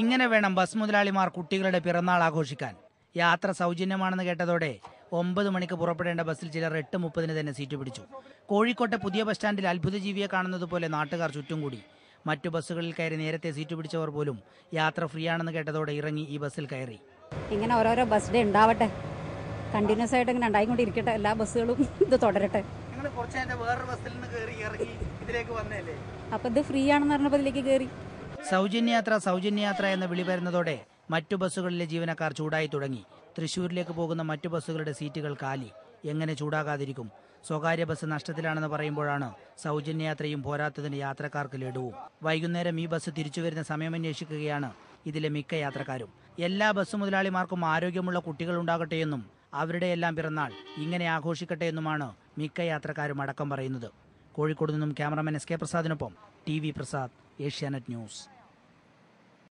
ഇങ്ങനെ വേണം ബസ് മുതലാളിമാർ കുട്ടികളുടെ പിറന്നാൾ ആഘോഷിക്കാൻ. യാത്ര സൗജന്യമാണെന്ന് കേട്ടതോടെ ഒമ്പത് മണിക്ക് പുറപ്പെടേണ്ട ബസ്സിൽ ചിലർ എട്ട് മുപ്പതിന് തന്നെ സീറ്റ് പിടിച്ചു. കോഴിക്കോട്ടെ പുതിയ ബസ് സ്റ്റാൻഡിൽ അത്ഭുതജീവിയെ കാണുന്നത് പോലെ നാട്ടുകാർ ചുറ്റും കൂടി. മറ്റു ബസ്സുകളിൽ കയറി നേരത്തെ സീറ്റ് പിടിച്ചവർ പോലും യാത്ര ഫ്രീ ആണെന്ന് കേട്ടതോടെ ഇറങ്ങി ഈ ബസ്സിൽ കയറി. ഇങ്ങനെ ഓരോരോ ബസ് ഡേ ഉണ്ടാവട്ടെ. കണ്ടിന്യൂസ് ആയിട്ട് ഇങ്ങനെ ഉണ്ടായിക്കൊണ്ടിരിക്കട്ടെ. എല്ലാ ബസ്സുകളും ഇത് തുടരട്ടെ. കുറച്ച് വേറൊരു ബസ്സിൽ നിന്ന് കയറി ഇറങ്ങി ഇതിലേക്ക് വന്നല്ലേ അപ്പം ഇത് ഫ്രീ ആണെന്ന് പറഞ്ഞപ്പോൾ ഇതിലേക്ക് കയറി സൗജന്യയാത്ര സൗജന്യയാത്ര എന്ന വിളി വരുന്നതോടെ മറ്റു ബസ്സുകളിലെ ജീവനക്കാർ ചൂടായി തുടങ്ങി. തൃശൂരിലേക്ക് പോകുന്ന മറ്റു ബസ്സുകളുടെ സീറ്റുകൾ കാലി. എങ്ങനെ ചൂടാകാതിരിക്കും? സ്വകാര്യ ബസ് നഷ്ടത്തിലാണെന്ന് പറയുമ്പോഴാണ് സൗജന്യയാത്രയും പോരാത്തതിന് യാത്രക്കാർക്ക് ലഡുവും. വൈകുന്നേരം ഈ ബസ് തിരിച്ചു വരുന്ന സമയമന്വേഷിക്കുകയാണ് ഇതിലെ മിക്ക യാത്രക്കാരും. എല്ലാ ബസ് മുതലാളിമാർക്കും ആരോഗ്യമുള്ള കുട്ടികൾ ഉണ്ടാകട്ടെയെന്നും അവരുടെ എല്ലാം പിറന്നാൾ ഇങ്ങനെ ആഘോഷിക്കട്ടെ എന്നുമാണ് മിക്ക യാത്രക്കാരും അടക്കം പറയുന്നത്. കോഴിക്കോട് നിന്നും cameraman S K പ്രസാദിനൊപ്പം T V Prasad Asianet News.